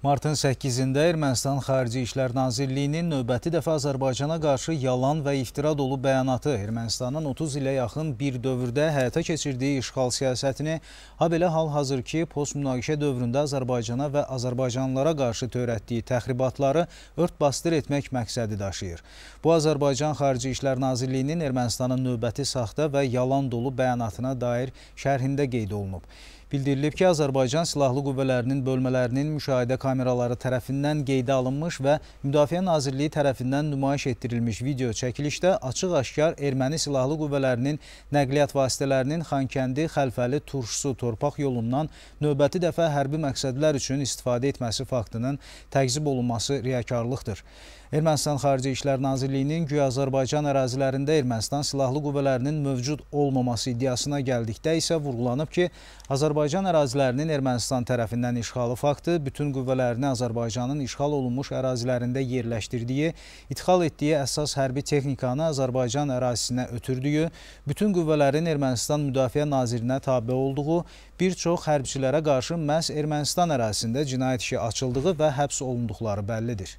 Martın 8-də Ermənistan Xarici İşlər Nazirliyinin növbəti dəfə Azərbaycana qarşı yalan və iftira dolu bəyanatı Ermənistanın 30 ilə yaxın bir dövrdə həyata keçirdiyi işğal siyasətini, ha belə hal-hazırki post-münaqişə dövründə Azərbaycana və Azərbaycanlılara qarşı törətdiyi təxribatları ört-basdır etmək məqsədi daşıyır. Bu, Azərbaycan Xarici İşlər Nazirliyinin Ermənistanın növbəti saxta və yalan dolu bəyanatına dair şərhində qeyd olunub. Bildirilib ki, Azərbaycan Silahlı Qüvvələrinin bölmələrinin müşahidə kameraları tərəfindən qeydə alınmış və Müdafiə Nazirliyi tərəfindən nümayiş etdirilmiş video çəkilişdə açıq-aşkar erməni silahlı qüvvələrinin nəqliyyat vasitələrinin Xankəndi, Xəlfəli, Turşusu, torpaq yolundan növbəti dəfə hərbi məqsədlər üçün istifadə etməsi faktının təqzib olunması riyakarlıqdır. Ermənistan Xarici İşlər Nazirliyinin güya Azərbaycan ərazilərində Ermənistan silahlı qüvvələrinin mövcud olmaması iddiasına gəldikdə isə vurğulanıb ki, Azərbaycan ərazilərinin Ermənistan tərəfindən işğalı faktı bütün qüvvələrini Azərbaycanın işğal olunmuş ərazilərində yerləşdirdiyi, idxal etdiyi əsas hərbi texnikanı Azərbaycan ərazisinə ötürdüyü, bütün qüvvələrin Ermənistan Müdafiə Nazirinə tabi olduğu, bir çox hərbçilərə qarşı məhz Ermənistan ərazisində cinayət işi açıldığı və həbs olunduqları bəllidir.